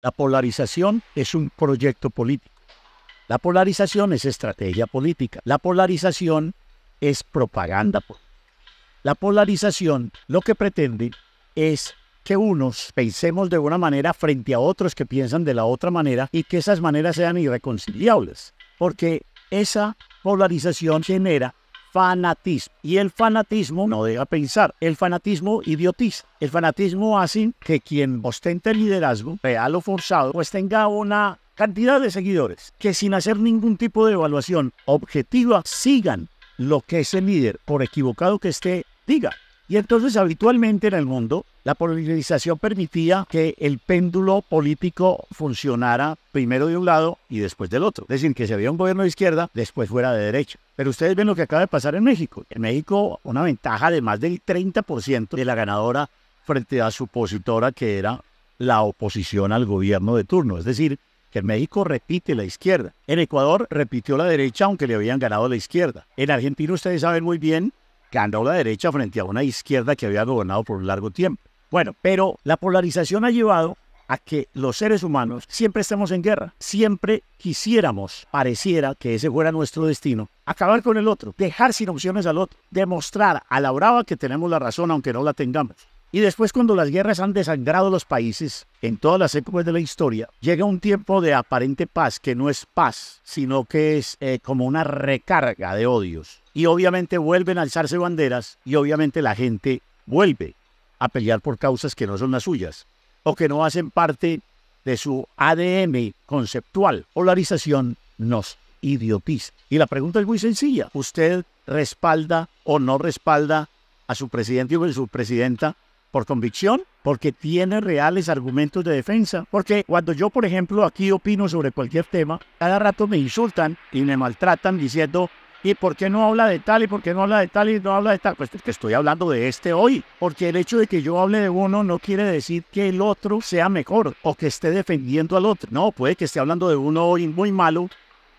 La polarización es un proyecto político. La polarización es estrategia política. La polarización es propaganda política. La polarización lo que pretende es que unos pensemos de una manera frente a otros que piensan de la otra manera y que esas maneras sean irreconciliables. Porque esa polarización genera fanatismo. Y el fanatismo no deja pensar. El fanatismo idiotiza. El fanatismo hace que quien ostente liderazgo, real o forzado, pues tenga una cantidad de seguidores que sin hacer ningún tipo de evaluación objetiva sigan lo que ese líder, por equivocado que esté, diga. Y entonces habitualmente en el mundo la polarización permitía que el péndulo político funcionara primero de un lado y después del otro. Es decir, que si había un gobierno de izquierda, después fuera de derecha. Pero ustedes ven lo que acaba de pasar en México. En México una ventaja de más del 30% de la ganadora frente a su opositora que era la oposición al gobierno de turno. Es decir, que en México repite la izquierda. En Ecuador repitió la derecha aunque le habían ganado la izquierda. En Argentina ustedes saben muy bien ganó la derecha frente a una izquierda que había gobernado por un largo tiempo. Bueno, pero la polarización ha llevado a que los seres humanos siempre estemos en guerra. Siempre quisiéramos, pareciera que ese fuera nuestro destino, acabar con el otro, dejar sin opciones al otro, demostrar a la brava que tenemos la razón aunque no la tengamos. Y después cuando las guerras han desangrado los países en todas las épocas de la historia, llega un tiempo de aparente paz que no es paz, sino que es eh, como una recarga de odios. Y obviamente vuelven a alzarse banderas y obviamente la gente vuelve a pelear por causas que no son las suyas o que no hacen parte de su ADN conceptual. Polarización nos idiotiza. Y la pregunta es muy sencilla. ¿Usted respalda o no respalda a su presidente o a su presidenta por convicción, porque tiene reales argumentos de defensa. Porque cuando yo, por ejemplo, aquí opino sobre cualquier tema, cada rato me insultan y me maltratan diciendo, ¿y por qué no habla de tal? ¿Y por qué no habla de tal? ¿Y no habla de tal? Pues que estoy hablando de este hoy. Porque el hecho de que yo hable de uno no quiere decir que el otro sea mejor o que esté defendiendo al otro. No, puede que esté hablando de uno hoy muy malo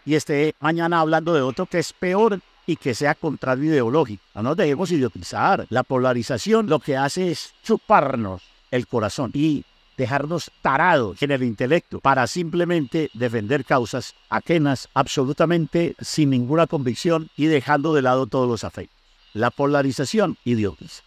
y esté mañana hablando de otro que es peor y que sea contrario ideológico. No nos debemos idiotizar. La polarización lo que hace es chuparnos el corazón y dejarnos tarados en el intelecto para simplemente defender causas ajenas absolutamente sin ninguna convicción y dejando de lado todos los afectos. La polarización idiotiza.